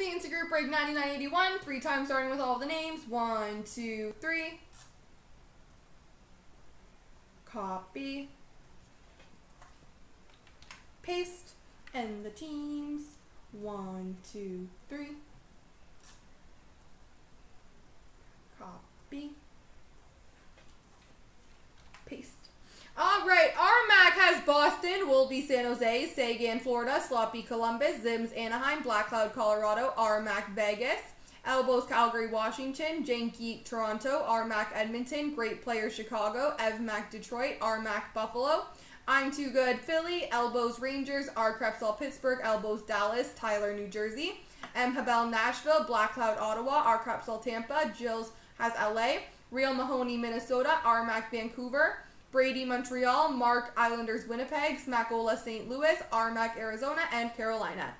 Dynasty into Group Break 9981. Three times starting with all the names. One, two, three. Copy. Paste. And the teams. One, two, three. Copy. Paste. RMAC has San Jose, Sagan, Florida, Sloppy, Columbus, Zims, Anaheim, Black Cloud, Colorado, RMAC, Vegas, Elbows, Calgary, Washington, Janky, Toronto, RMAC, Edmonton, Great Player, Chicago, EVMAC, Detroit, RMAC, Buffalo, I'm Too Good, Philly, Elbows, Rangers, R. Crepsall, Pittsburgh, Elbows, Dallas, Tyler, New Jersey, M. Habel, Nashville, Black Cloud, Ottawa, R. Crepsall, Tampa, Jills has LA, Real Mahoney, Minnesota, RMAC, Vancouver, Brady, Montreal, Mark, Islanders, Winnipeg, Smackola, St. Louis, RMAC, Arizona, and Carolina.